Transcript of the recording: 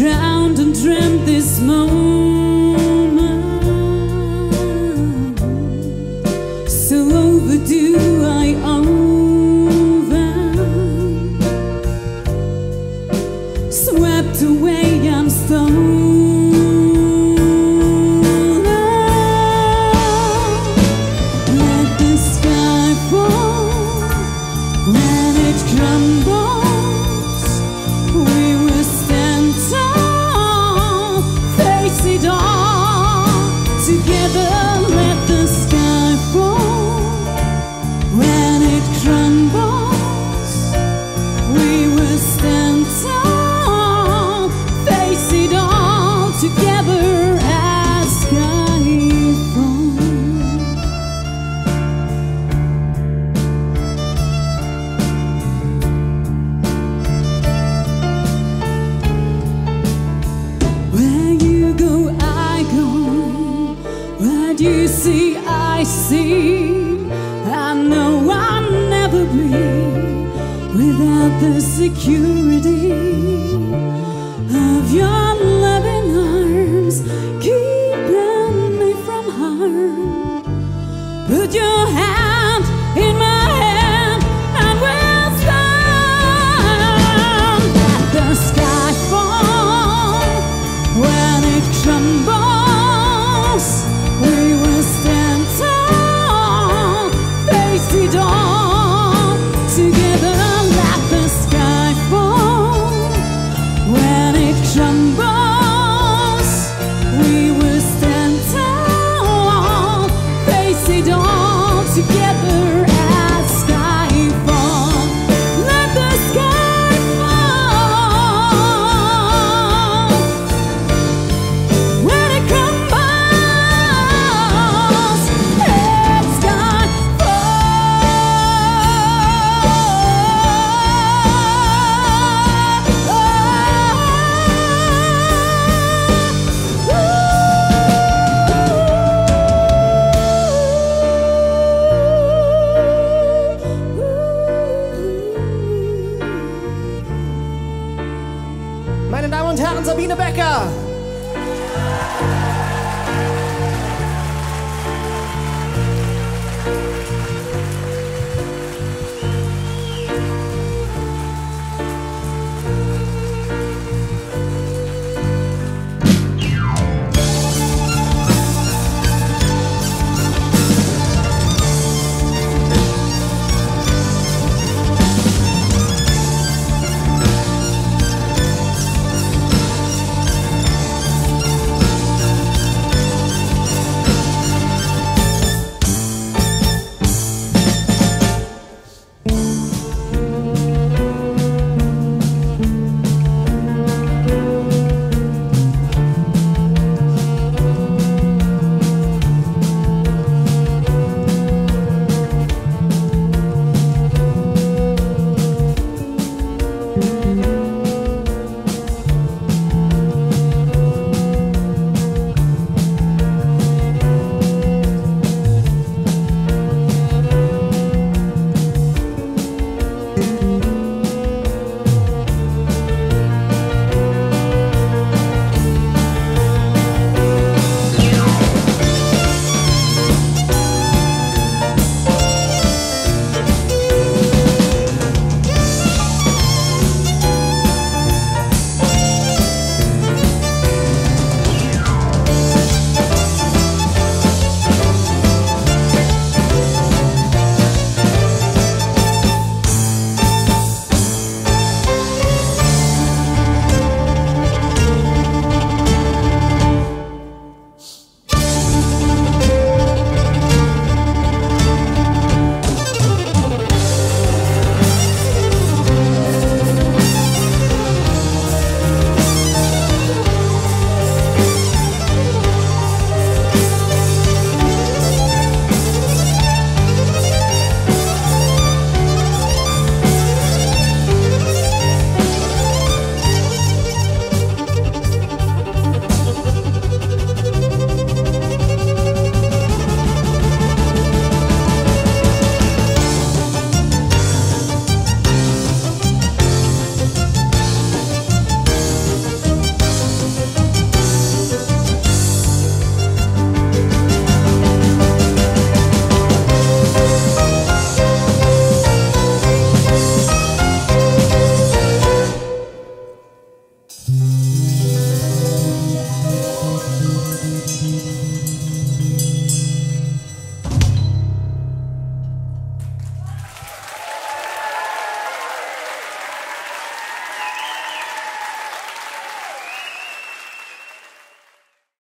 drowned and dreamt this moment. So overdue I over Swept away I'm stolen you see, I see. I know I'll never be without the security of your. Sabine Becker.